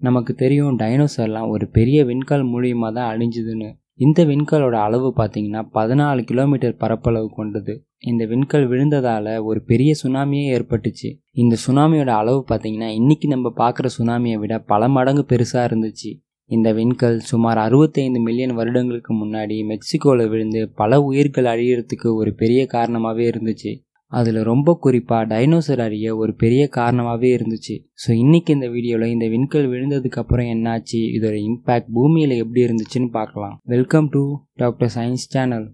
நமக்கு தெரியும் டைனோசர்லாம் ஒரு பெரிய விண்கல் மூலியமாக தான் அழிஞ்சுதுன்னு. இந்த விண்கலோட அளவு பார்த்தீங்கன்னா பதினாலு கிலோமீட்டர் பரப்பளவு கொண்டது. இந்த விண்கல் விழுந்ததால் ஒரு பெரிய சுனாமியே ஏற்பட்டுச்சு. இந்த சுனாமியோட அளவு பார்த்தீங்கன்னா இன்றைக்கி நம்ம பார்க்குற சுனாமியை விட பல மடங்கு பெருசாக இருந்துச்சு. இந்த விண்கல் சுமார் அறுபத்தைந்து மில்லியன் வருடங்களுக்கு முன்னாடி மெக்சிகோவில் விழுந்து பல உயிர்கள் அழியறதுக்கு ஒரு பெரிய காரணமாகவே இருந்துச்சு. அதில் ரொம்ப குறிப்பாக டைனோசர் அழிய ஒரு பெரிய காரணமாகவே இருந்துச்சு. ஸோ இன்றைக்கி இந்த வீடியோவில் இந்த விண்கல் விழுந்ததுக்கப்புறம் என்னாச்சு? இதோட இம்பேக்ட் பூமியில் எப்படி இருந்துச்சுன்னு பார்க்கலாம். Welcome to doctor science channel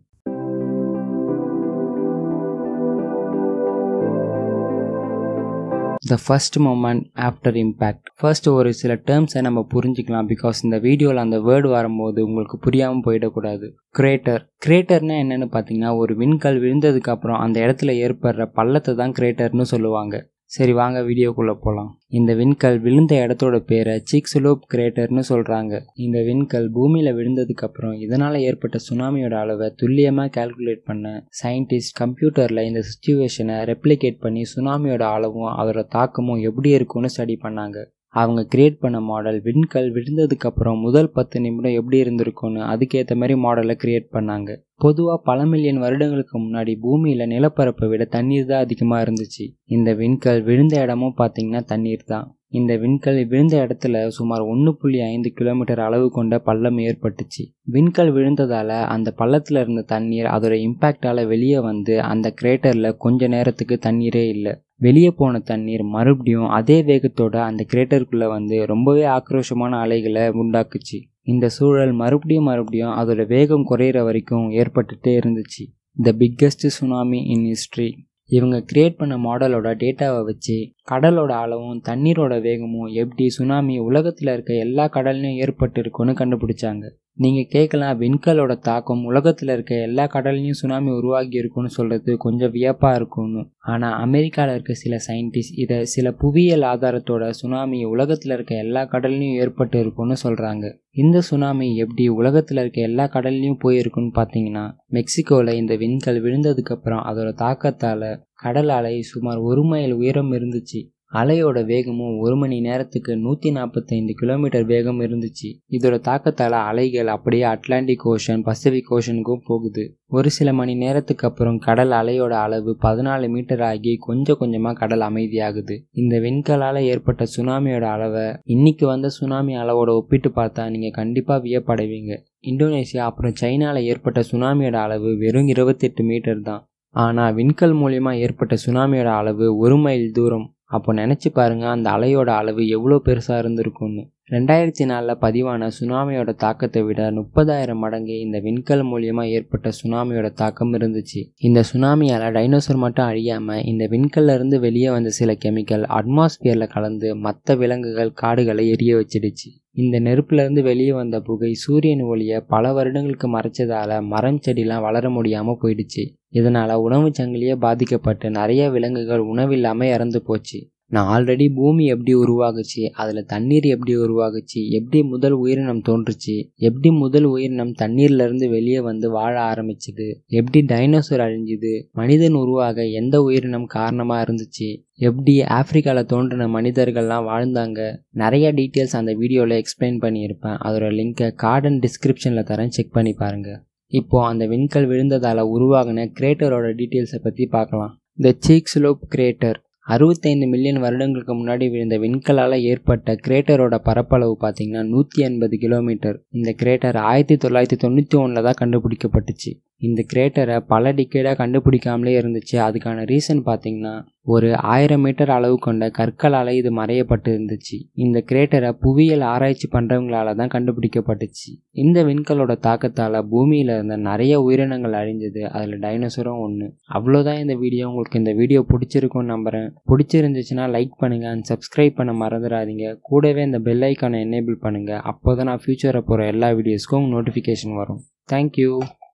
the first moment after impact first ஒரு சில டேர்ம்ஸை நம்ம புரிஞ்சுக்கலாம். பிகாஸ் இந்த வீடியோவில் அந்த வேர்டு வரும்போது உங்களுக்கு புரியாமல் போயிடக்கூடாது. கிரேட்டர் கிரேட்டர்னா என்னென்னு பார்த்தீங்கன்னா ஒரு விண்கல் விழுந்ததுக்கு அப்புறம் அந்த இடத்துல ஏற்படுற பள்ளத்தை தான் கிரேட்டர்னு சொல்லுவாங்க. சரி வாங்க வீடியோக்குள்ளே போகலாம் இந்த விண்கல் விழுந்த இடத்தோட பேரை சிக்ஸ்லோப் கிரேட்டர்னு சொல்கிறாங்க இந்த விண்கல் பூமியில் விழுந்ததுக்கப்புறம் இதனால் ஏற்பட்ட சுனாமியோட அளவை துல்லியமாக கால்குலேட் பண்ண சயின்டிஸ்ட் கம்ப்யூட்டரில் இந்த சுச்சுவேஷனை ரெப்ளிகேட் பண்ணி சுனாமியோட அளவும் அதோட தாக்கமும் எப்படி இருக்கும்னு ஸ்டடி பண்ணாங்க. அவங்க கிரியேட் பண்ண மாடல் விண்கல் விழுந்ததுக்கப்புறம் முதல் பத்து நிமிடம் எப்படி இருந்திருக்கும்னு அதுக்கேற்ற மாதிரி மாடலை கிரியேட் பண்ணாங்க. பொதுவாக பல மில்லியன் வருடங்களுக்கு முன்னாடி பூமியில் நிலப்பரப்பை விட தண்ணீர் தான் அதிகமாக இருந்துச்சு. இந்த விண்கல் விழுந்த இடமும் பார்த்தீங்கன்னா தண்ணீர் தான். இந்த விண்கல் விழுந்த இடத்துல சுமார் ஒன்று புள்ளி ஐந்து கிலோமீட்டர் அளவு கொண்ட பள்ளம் ஏற்பட்டுச்சு. விண்கல் விழுந்ததால் அந்த பள்ளத்தில் இருந்த தண்ணீர் அதோட இம்பேக்டால் வெளியே வந்து அந்த கிரேட்டரில் கொஞ்ச நேரத்துக்கு தண்ணீரே இல்லை. வெளியே போன தண்ணீர் மறுபடியும் அதே வேகத்தோட அந்த கிரேட்டருக்குள்ளே வந்து ரொம்பவே ஆக்ரோஷமான அலைகளை உண்டாக்குச்சு. இந்த சூழல் மறுபடியும் மறுபடியும் அதோட வேகம் குறையிற வரைக்கும் ஏற்பட்டுட்டே இருந்துச்சு. The biggest tsunami in history இவங்க கிரியேட் பண்ண மாடலோட டேட்டாவை வச்சு கடலோட அளவும் தண்ணீரோட வேகமும் எப்படி சுனாமி உலகத்தில் இருக்க எல்லா கடல்லையும் ஏற்பட்டு இருக்குன்னு கண்டுபிடிச்சாங்க. நீங்கள் கேட்கலாம் விண்கலோட தாக்கம் உலகத்தில் இருக்க எல்லா கடல்லையும் சுனாமி உருவாகி இருக்குன்னு சொல்கிறது கொஞ்சம் வியப்பாக இருக்கும்னு. ஆனால் அமெரிக்காவில் இருக்க சில சயின்டிஸ்ட் இதை சில புவியியல் ஆதாரத்தோட சுனாமி உலகத்தில் இருக்க எல்லா கடல்லையும் ஏற்பட்டு இருக்குன்னு சொல்கிறாங்க இந்த சுனாமி எப்படி உலகத்தில் இருக்க எல்லா கடல்லையும் போயிருக்குன்னு பார்த்தீங்கன்னா மெக்சிகோவில் இந்த விண்கல் விழுந்ததுக்கப்புறம் அதோட தாக்கத்தால் கடல் அலை சுமார் ஒரு மைல் உயரம் இருந்துச்சு. அலையோட வேகமும் ஒரு மணி நேரத்துக்கு நூற்றி நாற்பத்தைந்து கிலோமீட்டர் வேகம் இருந்துச்சு. இதோட தாக்கத்தால் அலைகள் அப்படியே அட்லாண்டிக் ஓஷன் பசிபிக் ஓஷனுக்கும் போகுது. ஒரு சில மணி நேரத்துக்கு அப்புறம் கடல் அலையோட அளவு பதினாலு மீட்டர் ஆகி கொஞ்சம் கொஞ்சமாக கடல் அமைதியாகுது. இந்த வெண்கலால் ஏற்பட்ட சுனாமியோட அளவை இன்னைக்கு வந்த சுனாமி அளவோட ஒப்பிட்டு பார்த்தா நீங்கள் கண்டிப்பாக வியப்படைவீங்க. இந்தோனேஷியா அப்புறம் சைனாவில் ஏற்பட்ட சுனாமியோட அளவு வெறும் இருபத்தெட்டு மீட்டர் தான். ஆனால் விண்கல் மூலியமா ஏற்பட்ட சுனாமியோட அளவு ஒரு மைல் தூரம். அப்போ நினச்சி பாருங்கள் அந்த அலையோட அளவு எவ்வளோ பெருசாக இருந்திருக்கும்னு. ரெண்டாயிரத்தி நாலில் பதிவான சுனாமியோட தாக்கத்தை விட முப்பதாயிரம் மடங்கு இந்த விண்கல் மூலியமாக ஏற்பட்ட சுனாமியோட தாக்கம் இருந்துச்சு. இந்த சுனாமியால் டைனோசர் மட்டும் அழியாமல் இந்த விண்கல்ல இருந்து வெளியே வந்த சில கெமிக்கல் அட்மாஸ்பியரில் கலந்து மற்ற விலங்குகள் காடுகளை எரிய வச்சிடுச்சு. இந்த நெருப்புலேருந்து வெளியே வந்த புகை சூரியன் ஒளியை பல வருடங்களுக்கு மறைச்சதால மரம் செடிலாம் வளர முடியாமல் போயிடுச்சு. இதனால் உணவு சங்கிலியே பாதிக்கப்பட்டு நிறைய விலங்குகள் உணவில்லாமல் இறந்து போச்சு. நான் ஆல்ரெடி பூமி எப்படி உருவாகுச்சு அதில் தண்ணீர் எப்படி உருவாகுச்சு எப்படி முதல் உயிரினம் தோன்றுச்சு எப்படி முதல் உயிரினம் தண்ணீர்லேருந்து வெளியே வந்து வாழ ஆரம்பிச்சுது எப்படி டைனோசர் அழிஞ்சுது மனிதன் உருவாக எந்த உயிரினம் காரணமாக இருந்துச்சு எப்படி ஆப்பிரிக்காவில் தோன்றின மனிதர்கள்லாம் வாழ்ந்தாங்க நிறைய டீட்டெயில்ஸ் அந்த வீடியோவில் எக்ஸ்பிளைன் பண்ணியிருப்பேன். அதோட லிங்க்கை கார்டன் டிஸ்கிரிப்ஷனில் தரேன் செக் பண்ணி பாருங்கள் இப்போது அந்த விண்கல் விழுந்ததால் உருவாகின கிரேட்டரோட டீட்டெயில்ஸை பற்றி பார்க்கலாம். த சீக்ஸ்லோப் கிரேட்டர் அறுபத்தைந்து மில்லியன் வருடங்களுக்கு முன்னாடி விழுந்த விண்கலால் ஏற்பட்ட கிரேட்டரோட பரப்பளவு பார்த்தீங்கன்னா நூற்றி எண்பது கிலோமீட்டர் இந்த கிரேட்டர் ஆயிரத்தி தொள்ளாயிரத்தி தொண்ணூற்றி ஒன்றில் தான் கண்டுபிடிக்கப்பட்டுச்சு. இந்த கிரேட்டரை பல டிக்கேடாக கண்டுபிடிக்காமலே இருந்துச்சு. அதுக்கான ரீசன் பார்த்தீங்கன்னா ஒரு ஆயிரம் மீட்டர் அளவு கொண்ட கற்களால் இது மறையப்பட்டு இருந்துச்சு. இந்த கிரேட்டரை புவியியல் ஆராய்ச்சி பண்ணுறவங்களால தான் கண்டுபிடிக்கப்பட்டுச்சு. இந்த விண்கலோட தாக்கத்தால் பூமியில் இருந்த நிறைய உயிரினங்கள் அழிஞ்சது. அதில் டைனோசரும் ஒன்று அவ்வளோதான் இந்த வீடியோ உங்களுக்கு இந்த வீடியோ பிடிச்சிருக்கும்னு நம்புகிறேன் பிடிச்சிருந்துச்சுன்னா லைக் பண்ணுங்கள் அண்ட் சப்ஸ்கிரைப் பண்ண மறந்துடாதீங்க. கூடவே இந்த பெல் ஐக்கானை எனேபிள் பண்ணுங்கள் அப்போ தான் நான் ஃப்யூச்சரில் போகிற எல்லா வீடியோஸ்க்கும் நோட்டிஃபிகேஷன் வரும். தேங்க்யூ